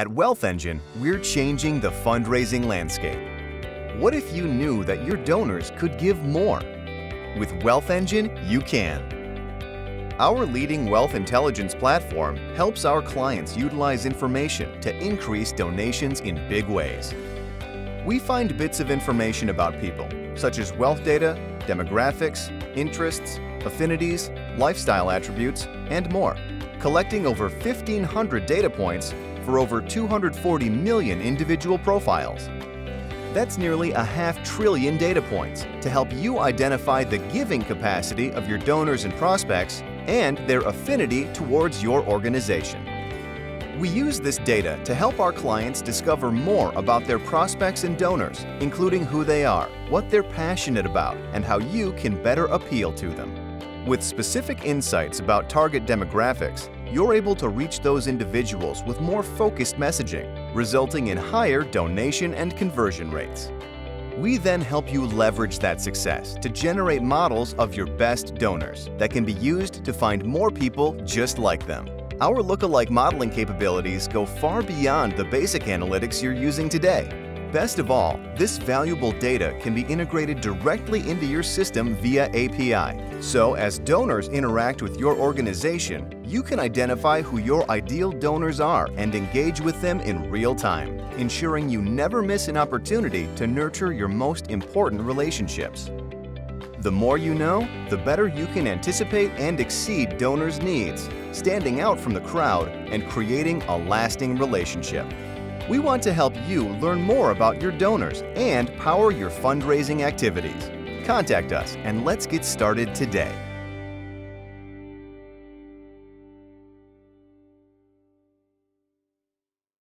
At WealthEngine, we're changing the fundraising landscape. What if you knew that your donors could give more? With WealthEngine, you can. Our leading wealth intelligence platform helps our clients utilize information to increase donations in big ways. We find bits of information about people, such as wealth data, demographics, interests, affinities, lifestyle attributes, and more, collecting over 1,500 data points for over 240 million individual profiles. That's nearly a half trillion data points to help you identify the giving capacity of your donors and prospects and their affinity towards your organization. We use this data to help our clients discover more about their prospects and donors, including who they are, what they're passionate about, and how you can better appeal to them. With specific insights about target demographics, you're able to reach those individuals with more focused messaging, resulting in higher donation and conversion rates. We then help you leverage that success to generate models of your best donors that can be used to find more people just like them. Our lookalike modeling capabilities go far beyond the basic analytics you're using today. Best of all, this valuable data can be integrated directly into your system via API. So as donors interact with your organization, you can identify who your ideal donors are and engage with them in real time, ensuring you never miss an opportunity to nurture your most important relationships. The more you know, the better you can anticipate and exceed donors' needs, standing out from the crowd and creating a lasting relationship. We want to help you learn more about your donors and power your fundraising activities. Contact us and let's get started today.